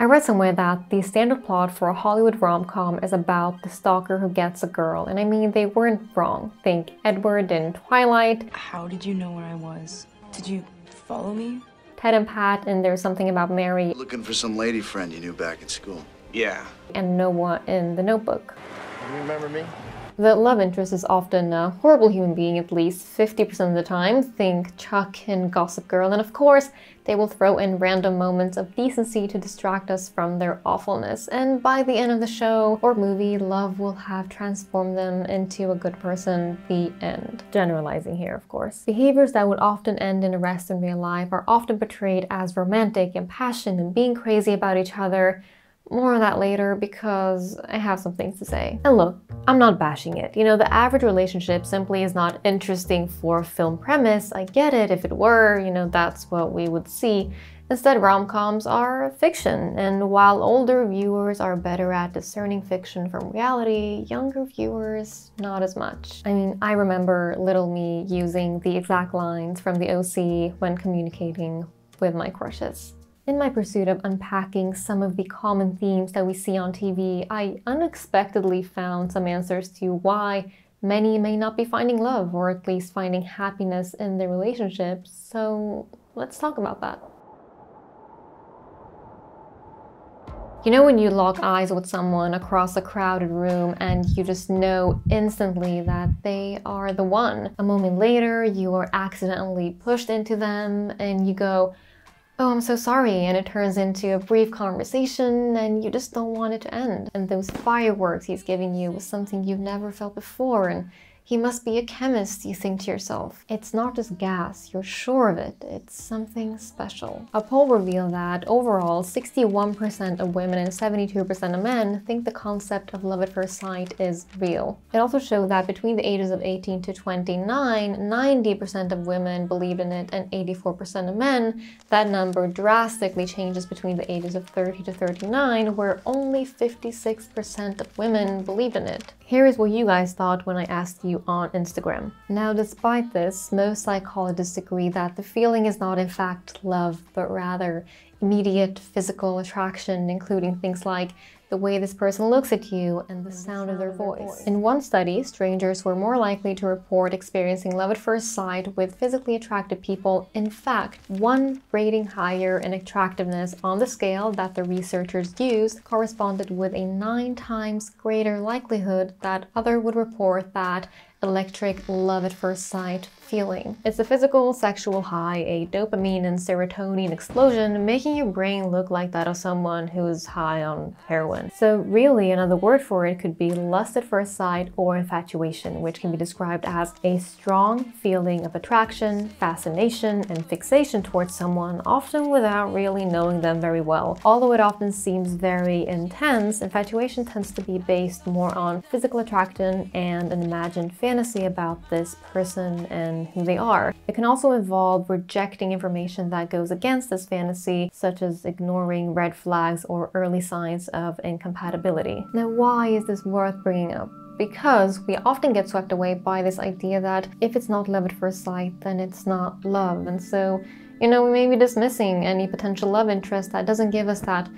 I read somewhere that the standard plot for a Hollywood rom-com is about the stalker who gets a girl, and I mean, they weren't wrong. Think Edward in Twilight. How did you know where I was? Did you follow me? Ted and Pat, and There's Something About Mary. Looking for some lady friend you knew back at school. Yeah. And Noah in The Notebook. You remember me? The love interest is often a horrible human being at least 50% of the time. Think Chuck in Gossip Girl. And of course, they will throw in random moments of decency to distract us from their awfulness. And by the end of the show or movie, love will have transformed them into a good person. The end. Generalizing here, of course. Behaviors that would often end in arrest in real life are often portrayed as romantic and passionate and being crazy about each other. More on that later because I have some things to say. And look, I'm not bashing it. You know, the average relationship simply is not interesting for film premise. I get it. If it were, you know, that's what we would see. Instead, rom-coms are fiction, and while older viewers are better at discerning fiction from reality, younger viewers not as much. I mean, I remember little me using the exact lines from the OC when communicating with my crushes. In my pursuit of unpacking some of the common themes that we see on TV, I unexpectedly found some answers to why many may not be finding love or at least finding happiness in their relationships. So let's talk about that. You know when you lock eyes with someone across a crowded room and you just know instantly that they are the one. A moment later, you are accidentally pushed into them and you go, oh, I'm so sorry, and it turns into a brief conversation and you just don't want it to end. And those fireworks he's giving you was something you've never felt before and he must be a chemist, you think to yourself. It's not just gas, you're sure of it. It's something special. A poll revealed that overall, 61% of women and 72% of men think the concept of love at first sight is real. It also showed that between the ages of 18 to 29, 90% of women believed in it and 84% of men. That number drastically changes between the ages of 30 to 39, where only 56% of women believed in it. Here is what you guys thought when I asked you on Instagram. Now, despite this, most psychologists agree that the feeling is not in fact love, but rather immediate physical attraction, including things like the way this person looks at you, and the sound of their voice. In one study, strangers were more likely to report experiencing love at first sight with physically attractive people. In fact, one rating higher in attractiveness on the scale that the researchers used corresponded with a nine times greater likelihood that other would report that electric love at first sight feeling. It's a physical sexual high, a dopamine and serotonin explosion, making your brain look like that of someone who is high on heroin. So really another word for it could be lust at first sight or infatuation, which can be described as a strong feeling of attraction, fascination, and fixation towards someone, often without really knowing them very well. Although it often seems very intense, infatuation tends to be based more on physical attraction and an imagined fantasy about this person and who they are. It can also involve rejecting information that goes against this fantasy, such as ignoring red flags or early signs of incompatibility. Now, why is this worth bringing up? because we often get swept away by this idea that if it's not love at first sight, then it's not love. And so, you know, we may be dismissing any potential love interest that doesn't give us that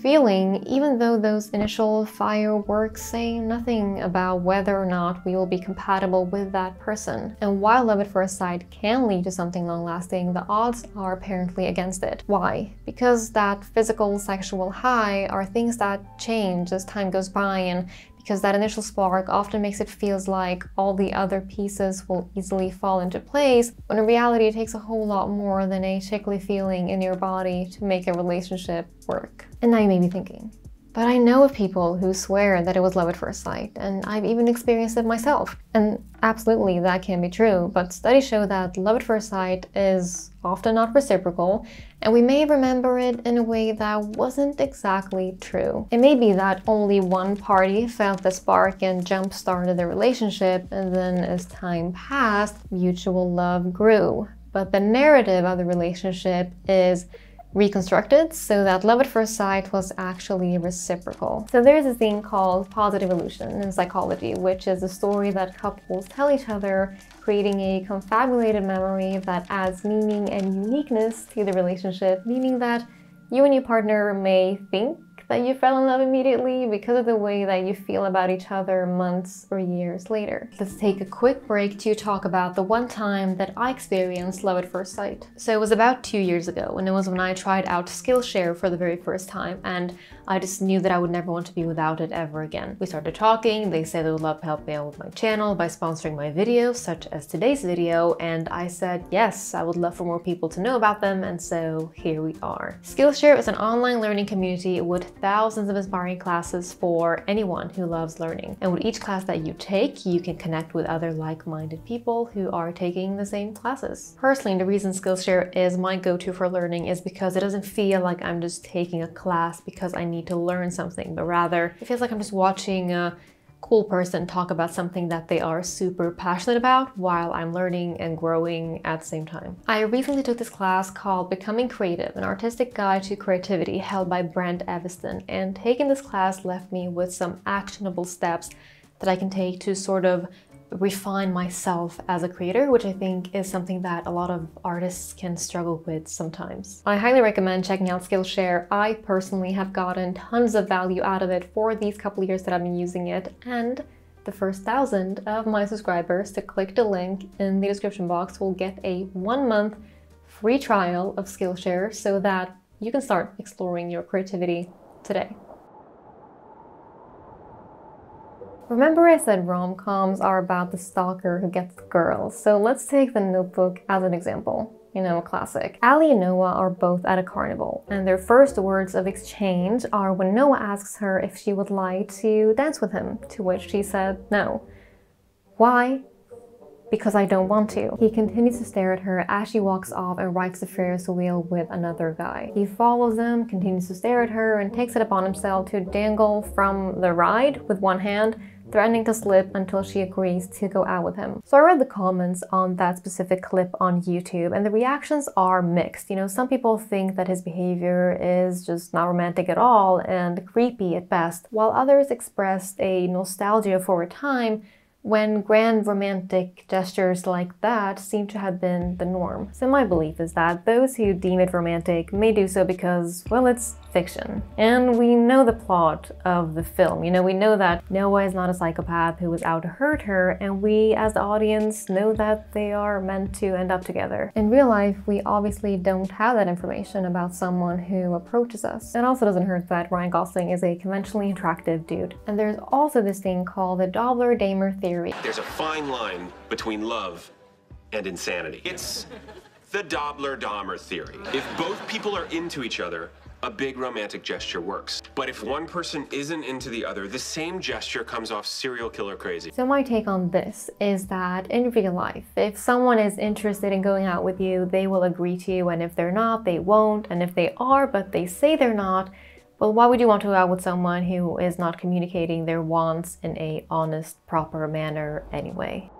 feeling, even though those initial fireworks say nothing about whether or not we will be compatible with that person. And while love at first sight can lead to something long-lasting, the odds are apparently against it. Why? Because that physical sexual high are things that change as time goes by and because that initial spark often makes it feels like all the other pieces will easily fall into place, when in reality it takes a whole lot more than a tickly feeling in your body to make a relationship work. And now you may be thinking, but I know of people who swear that it was love at first sight, and I've even experienced it myself. And absolutely, that can be true, but studies show that love at first sight is often not reciprocal, and we may remember it in a way that wasn't exactly true. It may be that only one party felt the spark and jump-started the relationship, and then as time passed, mutual love grew. But the narrative of the relationship is reconstructed so that love at first sight was actually reciprocal. So there's a thing called positive illusion in psychology, which is a story that couples tell each other, creating a confabulated memory that adds meaning and uniqueness to the relationship, meaning that You and your partner may think that you fell in love immediately because of the way that you feel about each other months or years later. Let's take a quick break to talk about the one time that I experienced love at first sight. So it was about two years ago, and it was when I tried out Skillshare for the very first time, and I just knew that I would never want to be without it ever again. We started talking, they said they would love to help me out with my channel by sponsoring my videos, such as today's video, and I said yes, I would love for more people to know about them, and so here we are. Skillshare is an online learning community with thousands of inspiring classes for anyone who loves learning. And with each class that you take, you can connect with other like-minded people who are taking the same classes. Personally, the reason Skillshare is my go-to for learning is because it doesn't feel like I'm just taking a class because I need to learn something, but rather it feels like I'm just watching a cool person talk about something that they are super passionate about while I'm learning and growing at the same time. I recently took this class called Becoming Creative, an artistic guide to creativity held by Brent Eviston, and taking this class left me with some actionable steps that I can take to sort of refine myself as a creator, which I think is something that a lot of artists can struggle with sometimes. I highly recommend checking out Skillshare. I personally have gotten tons of value out of it for these couple years that I've been using it, and the first thousand of my subscribers to click the link in the description box will get a one month free trial of Skillshare so that you can start exploring your creativity today. Remember I said rom-coms are about the stalker who gets the girls, so let's take The Notebook as an example. You know, a classic. Allie and Noah are both at a carnival, and their first words of exchange are when Noah asks her if she would like to dance with him, to which she said no. Why? because I don't want to. He continues to stare at her as she walks off and rides the Ferris wheel with another guy. He follows them, continues to stare at her, and takes it upon himself to dangle from the ride with one hand, threatening to slip until she agrees to go out with him. So I read the comments on that specific clip on YouTube and the reactions are mixed. You know, some people think that his behavior is just not romantic at all and creepy at best, while others expressed a nostalgia for a time when grand romantic gestures like that seem to have been the norm. So my belief is that those who deem it romantic may do so because, well, it's fiction. And we know the plot of the film. You know, we know that Noah is not a psychopath who was out to hurt her, and we as the audience know that they are meant to end up together. In real life, we obviously don't have that information about someone who approaches us. It also doesn't hurt that Ryan Gosling is a conventionally attractive dude. And there's also this thing called the Dobler-Dahmer theory. There's a fine line between love and insanity. It's the Dobler-Dahmer theory. If both people are into each other, a big romantic gesture works. But if one person isn't into the other, the same gesture comes off serial killer crazy. So my take on this is that in real life, if someone is interested in going out with you, they will agree to you, and if they're not, they won't, and if they are, but they say they're not, well, why would you want to go out with someone who is not communicating their wants in a honest, proper manner anyway?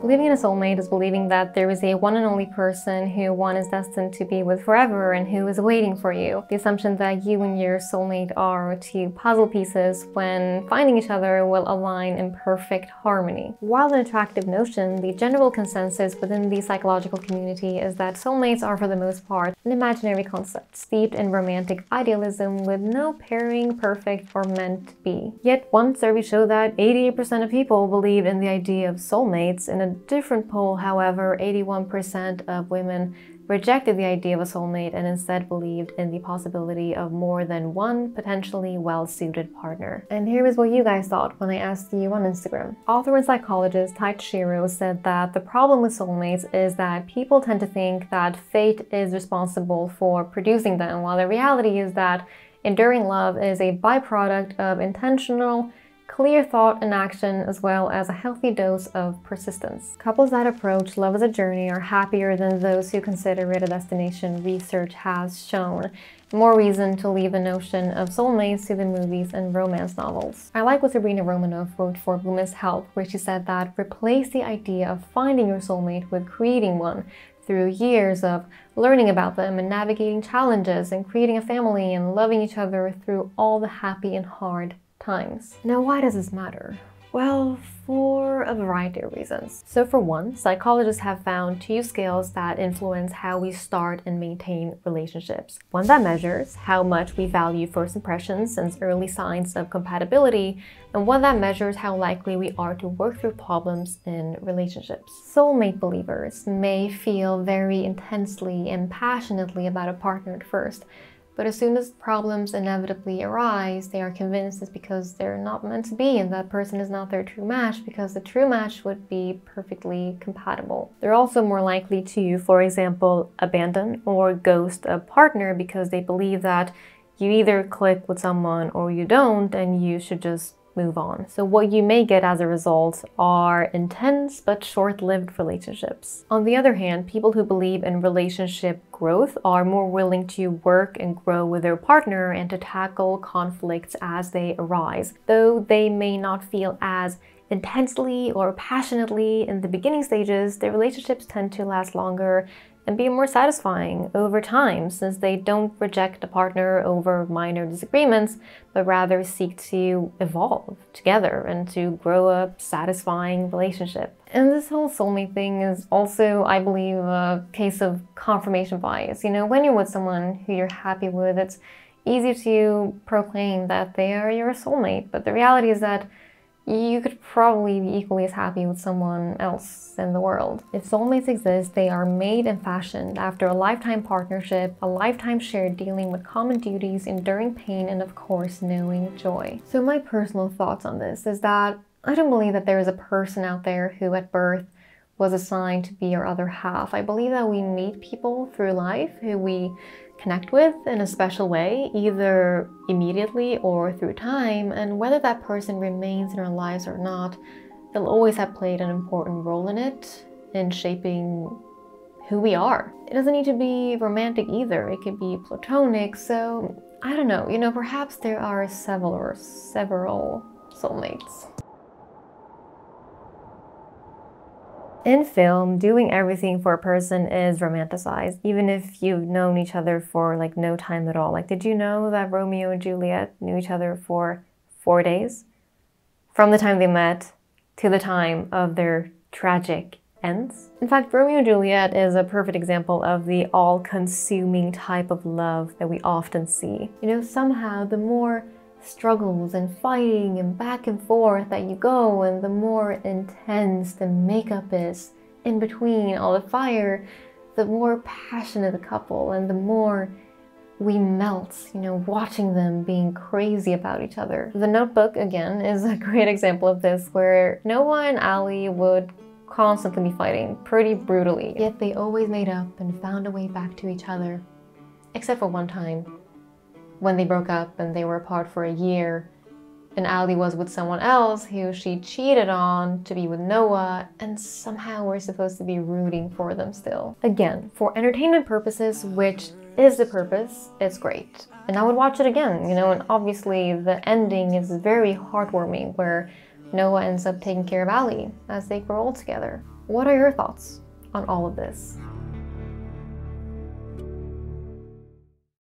Believing in a soulmate is believing that there is a one and only person who one is destined to be with forever and who is waiting for you. The assumption that you and your soulmate are two puzzle pieces when finding each other will align in perfect harmony. While an attractive notion, the general consensus within the psychological community is that soulmates are for the most part an imaginary concept, steeped in romantic idealism with no pairing perfect or meant to be. Yet one survey showed that 88% of people believed in the idea of soulmates in a different poll, however, 81% of women rejected the idea of a soulmate and instead believed in the possibility of more than one potentially well-suited partner. And here is what you guys thought when I asked you on Instagram. Author and psychologist Ty Tashiro said that the problem with soulmates is that people tend to think that fate is responsible for producing them, while the reality is that enduring love is a byproduct of intentional clear thought and action, as well as a healthy dose of persistence. Couples that approach love as a journey are happier than those who consider it a destination, research has shown. More reason to leave the notion of soulmates to the movies and romance novels. I like what Sabrina Romanoff wrote for Women's Health, where she said that replace the idea of finding your soulmate with creating one through years of learning about them and navigating challenges and creating a family and loving each other through all the happy and hard times. Now, why does this matter? Well, for a variety of reasons. So, for one, psychologists have found two scales that influence how we start and maintain relationships. One that measures how much we value first impressions and early signs of compatibility, and one that measures how likely we are to work through problems in relationships. Soulmate believers may feel very intensely and passionately about a partner at first but as soon as problems inevitably arise, they are convinced it's because they're not meant to be and that person is not their true match because the true match would be perfectly compatible. They're also more likely to, for example, abandon or ghost a partner because they believe that you either click with someone or you don't and you should just move on. So what you may get as a result are intense but short-lived relationships. On the other hand, people who believe in relationship growth are more willing to work and grow with their partner and to tackle conflicts as they arise, though they may not feel as intensely or passionately in the beginning stages, their relationships tend to last longer and be more satisfying over time since they don't reject a partner over minor disagreements, but rather seek to evolve together and to grow a satisfying relationship. And this whole soulmate thing is also, I believe, a case of confirmation bias. You know, when you're with someone who you're happy with, it's easy to proclaim that they are your soulmate, but the reality is that you could probably be equally as happy with someone else in the world. If soulmates exist, they are made and fashioned after a lifetime partnership, a lifetime shared dealing with common duties, enduring pain, and of course, knowing joy. So my personal thoughts on this is that I don't believe that there is a person out there who at birth was assigned to be our other half. I believe that we meet people through life who we connect with in a special way, either immediately or through time, and whether that person remains in our lives or not, they'll always have played an important role in it, in shaping who we are. It doesn't need to be romantic either, it could be platonic, so I don't know, you know, perhaps there are several or several soulmates. In film, doing everything for a person is romanticized, even if you've known each other for like no time at all. Like, did you know that Romeo and Juliet knew each other for four days? From the time they met to the time of their tragic ends. In fact, Romeo and Juliet is a perfect example of the all consuming type of love that we often see. You know, somehow the more struggles and fighting and back and forth that you go, and the more intense the makeup is in between all the fire, the more passionate the couple and the more we melt, you know, watching them being crazy about each other. The Notebook, again, is a great example of this, where Noah and Allie would constantly be fighting pretty brutally, yet they always made up and found a way back to each other. Except for one time, when they broke up and they were apart for a year, and Allie was with someone else who she cheated on to be with Noah, and somehow we're supposed to be rooting for them still. Again, for entertainment purposes, which is the purpose, it's great. And I would watch it again, you know, and obviously the ending is very heartwarming where Noah ends up taking care of Allie as they grow old together. What are your thoughts on all of this?